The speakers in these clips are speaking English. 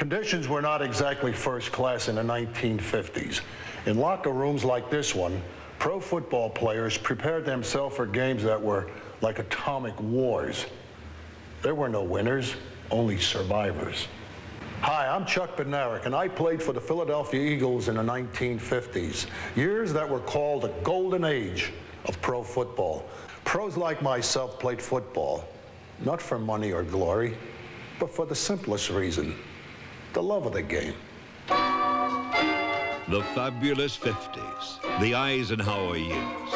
Conditions were not exactly first class in the 1950s. In locker rooms like this one, pro football players prepared themselves for games that were like atomic wars. There were no winners, only survivors. Hi, I'm Chuck Bednarik, and I played for the Philadelphia Eagles in the 1950s, years that were called the golden age of pro football. Pros like myself played football, not for money or glory, but for the simplest reason, the love of the game. The fabulous 50s, the Eisenhower years.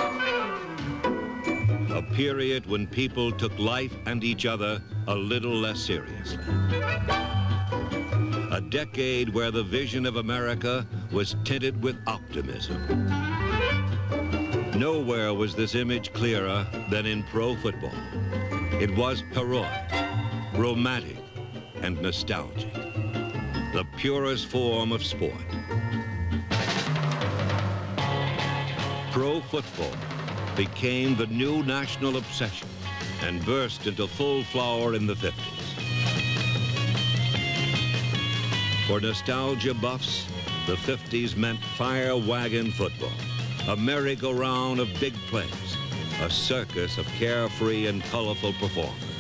A period when people took life and each other a little less seriously. A decade where the vision of America was tinted with optimism. Nowhere was this image clearer than in pro football. It was heroic, romantic, and nostalgic. Purest form of sport. Pro football became the new national obsession and burst into full flower in the 50s. For nostalgia buffs, the 50s meant fire wagon football, a merry-go-round of big plays, a circus of carefree and colorful performers.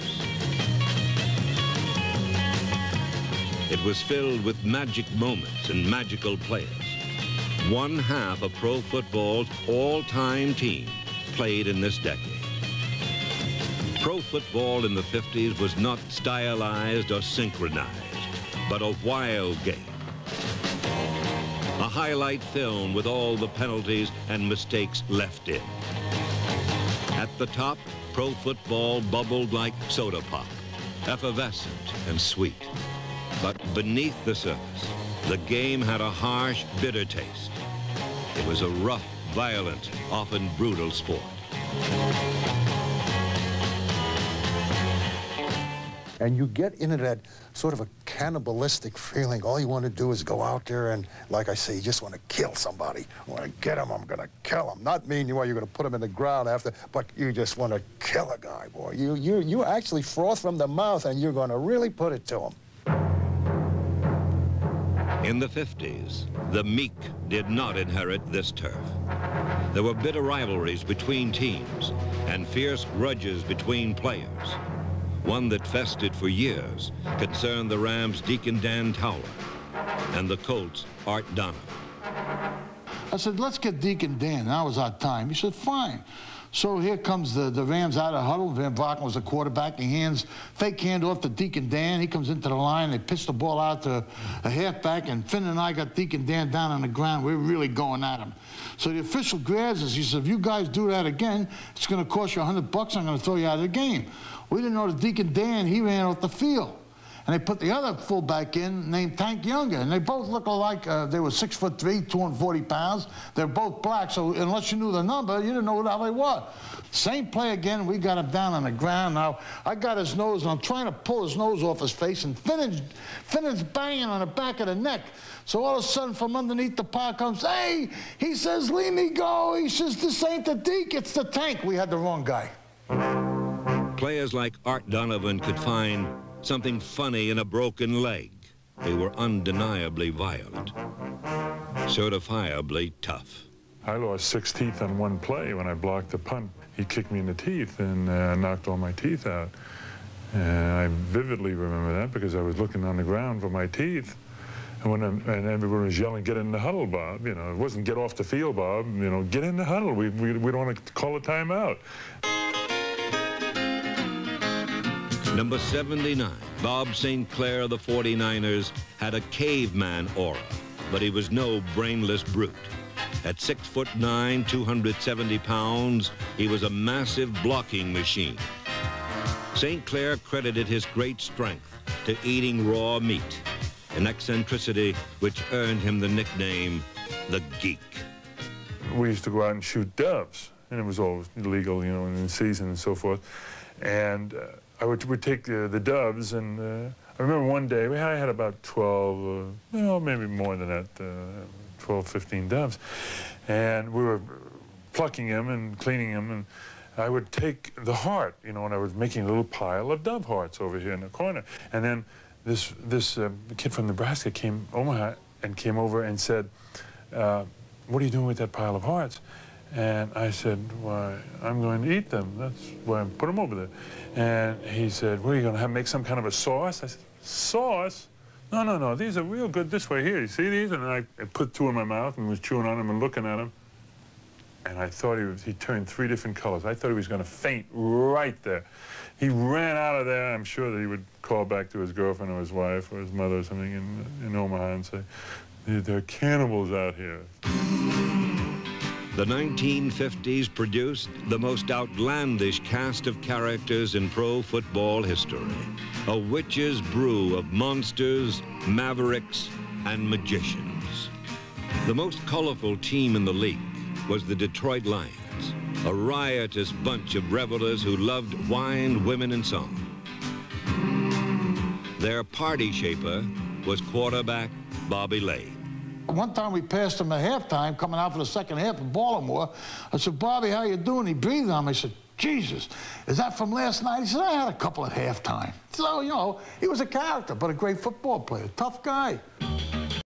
It was filled with magic moments and magical players. One half of pro football's all-time team played in this decade. Pro football in the 50s was not stylized or synchronized, but a wild game. A highlight film with all the penalties and mistakes left in. At the top, pro football bubbled like soda pop, effervescent and sweet. But beneath the surface, the game had a harsh, bitter taste. It was a rough, violent, often brutal sport. And you get into that sort of a cannibalistic feeling. All you want to do is go out there and, like I say, you just want to kill somebody. I get him, I'm going to kill him. Not mean you are you're going to put him in the ground after, but you just want to kill a guy, boy. You, you, you actually froth from the mouth, and you're going to really put it to him. In the 50s, the meek did not inherit this turf. There were bitter rivalries between teams and fierce grudges between players. One that festered for years concerned the Rams' Deacon Dan Towler and the Colts' Art Donovan. I said, let's get Deacon Dan. Now was our time. He said, fine. So here comes the, the Rams out of huddle. Van Brocklin was the quarterback. He hands, fake hand off to Deacon Dan. He comes into the line. They pitch the ball out to a halfback, and Finn and I got Deacon Dan down on the ground. We're really going at him. So the official grabs us. He says, if you guys do that again, it's going to cost you 100 bucks. I'm going to throw you out of the game. We didn't know that Deacon Dan, he ran off the field. And they put the other fullback in named Tank Younger. And they both look alike. Uh, they were six foot three, 240 pounds. They're both black. So unless you knew the number, you didn't know hell they were. Same play again. We got him down on the ground. Now, I got his nose, and I'm trying to pull his nose off his face, and Finn's, Finn's banging on the back of the neck. So all of a sudden, from underneath the pile comes, hey, he says, leave me go. He says, this ain't the Deke, it's the tank. We had the wrong guy. Players like Art Donovan could find something funny in a broken leg. They were undeniably violent, certifiably tough. I lost six teeth on one play when I blocked the punt. He kicked me in the teeth and uh, knocked all my teeth out. And I vividly remember that because I was looking on the ground for my teeth. And when I'm, and everyone was yelling, get in the huddle, Bob. You know, it wasn't get off the field, Bob. You know, get in the huddle. We, we, we don't want to call a timeout. Number 79, Bob St. Clair of the 49ers had a caveman aura, but he was no brainless brute. At six foot nine, 270 pounds, he was a massive blocking machine. St. Clair credited his great strength to eating raw meat, an eccentricity which earned him the nickname the Geek. We used to go out and shoot doves, and it was all illegal, you know, in season and so forth. And uh, I would, would take the, the doves, and uh, I remember one day, I had about 12, uh, well, maybe more than that, uh, 12, 15 doves. And we were plucking them and cleaning them, and I would take the heart, you know, and I was making a little pile of dove hearts over here in the corner. And then this this uh, kid from Nebraska came Omaha and came over and said, uh, "What are you doing with that pile of hearts?" And I said, "Why, I'm going to eat them. That's why I put them over there." And he said, "What are you going to have? Make some kind of a sauce?" I said, "Sauce." No, no, no. These are real good this way here. You see these? And I, put two in my mouth and was chewing on them and looking at them. And I thought he, was, he turned three different colors. I thought he was going to faint right there. He ran out of there. I'm sure that he would call back to his girlfriend or his wife or his mother or something in, in Omaha and say, there are cannibals out here. The 1950s produced the most outlandish cast of characters in pro football history. A witch's brew of monsters, mavericks, and magicians. The most colorful team in the league was the Detroit Lions, a riotous bunch of revelers who loved wine, women, and song. Their party shaper was quarterback Bobby Layne. One time we passed him at halftime, coming out for the second half in Baltimore. I said, Bobby, how you doing? He breathed on me. I said, Jesus, is that from last night? He said, I had a couple at halftime. So, you know, he was a character, but a great football player, tough guy.